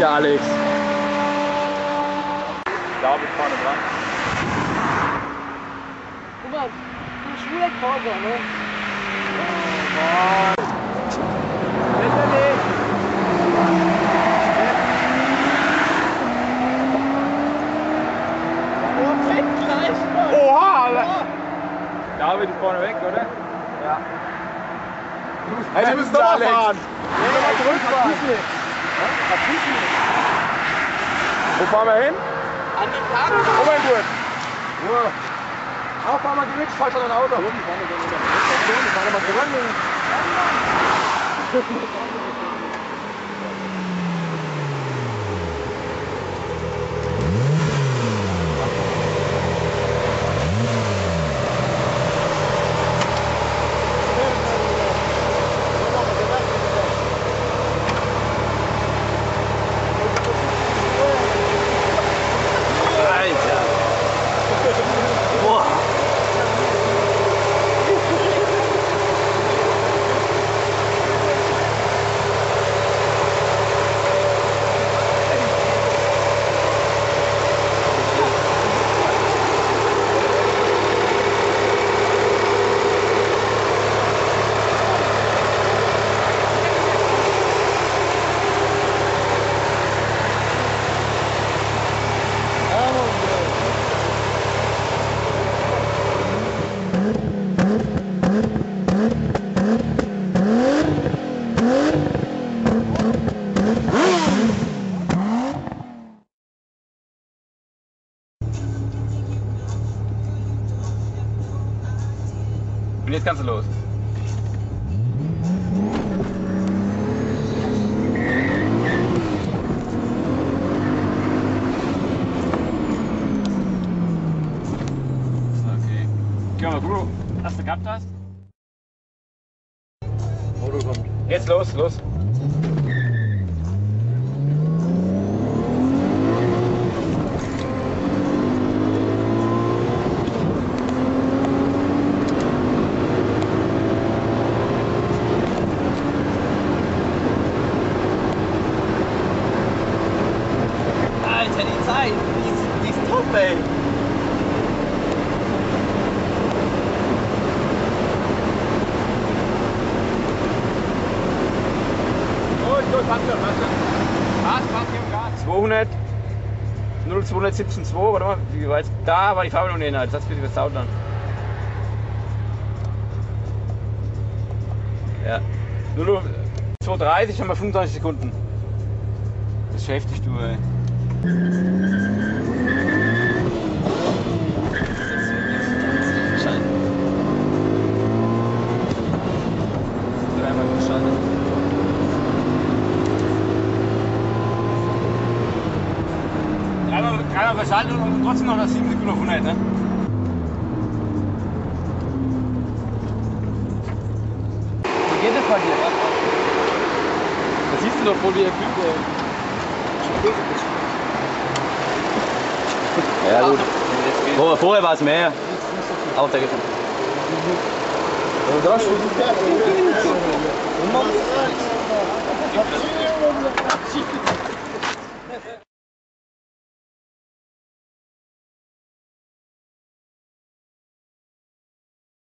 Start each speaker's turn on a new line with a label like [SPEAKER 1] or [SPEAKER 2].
[SPEAKER 1] der Alex.
[SPEAKER 2] David vorne dran.
[SPEAKER 3] Guck mal, so ein schwuler Korber, ne?
[SPEAKER 2] Oha, Alter. David ist vorne weg, oder? Ja.
[SPEAKER 1] Hey, wir müssen nochmal fahren.
[SPEAKER 2] Nochmal zurückfahren.
[SPEAKER 1] Wo fahren wir hin?
[SPEAKER 3] An die Karte.
[SPEAKER 1] Oberngurt. Auch fahren wir gewünscht, fahr schon ein Auto. Fahren wir mal zurück.
[SPEAKER 2] Und jetzt kannst du los. Okay. Gucken, was du gehabt hast.
[SPEAKER 1] Auto kommt.
[SPEAKER 2] Jetzt los, los.
[SPEAKER 4] Alter, die Zeit. Die ist, die ist top, ey.
[SPEAKER 2] Gut, gut, passt schon, passt schon. Passt, passt, Gas. 200, 0217,2, warte mal, wie weit? Da war die Farbe noch nicht inhalt, das wird versaut dann. Ja. 0230 haben wir 25 Sekunden. Das ist heftig, du, ey.
[SPEAKER 4] Dreimal
[SPEAKER 2] verschaltet und trotzdem noch nach 7 Sekunden auf 100, ne?
[SPEAKER 1] Wie geht das bei dir? Das siehst du doch wohl, wie er fliegt, ey.
[SPEAKER 4] Ja, gut. Vorher, vorher war es mehr. Auch der
[SPEAKER 1] schon.
[SPEAKER 4] Immer.